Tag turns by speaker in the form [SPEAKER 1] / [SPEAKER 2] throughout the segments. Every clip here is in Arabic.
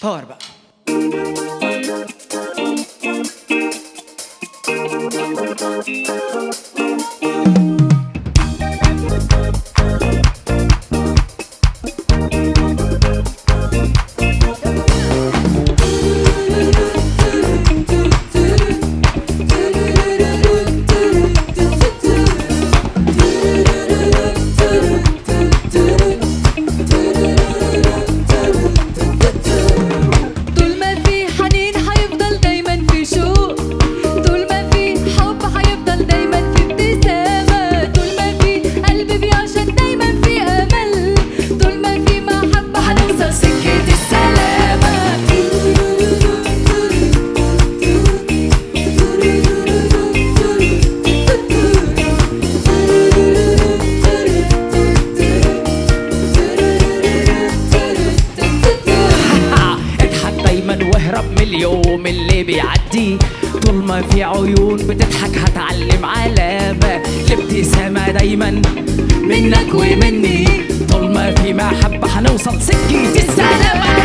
[SPEAKER 1] Parba. واهرب من اليوم اللي بيعدي. طول ما في عيون بتضحك هتعلم علامة. الابتسامة دايما منك ومني. طول ما في محبة هنوصل سكة السلامة.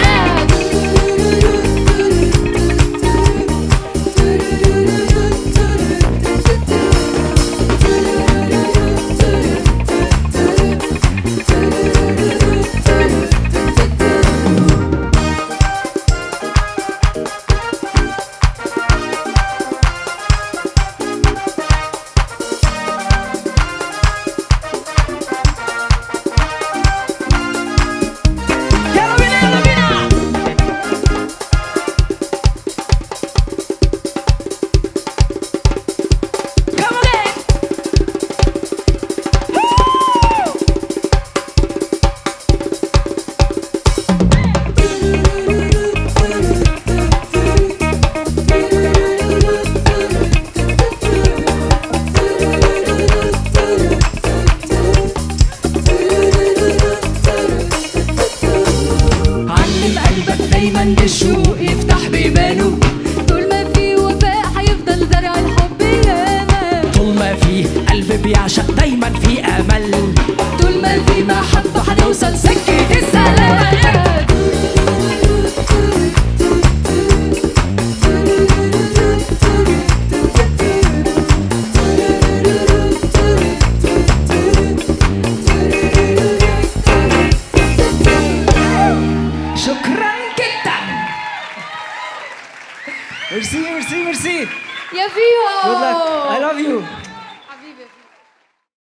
[SPEAKER 1] دايما بالشوق يفتح بيبانه
[SPEAKER 2] طول ما في وفاء حيفضل زرع الحب ياما
[SPEAKER 1] طول ما في قلب بيعشق دايما في امل
[SPEAKER 2] طول ما في محبة هنوصل سكة السلامة
[SPEAKER 1] شكرا. Merci, merci, merci.
[SPEAKER 2] Ja, viu.
[SPEAKER 1] Good luck. I love you.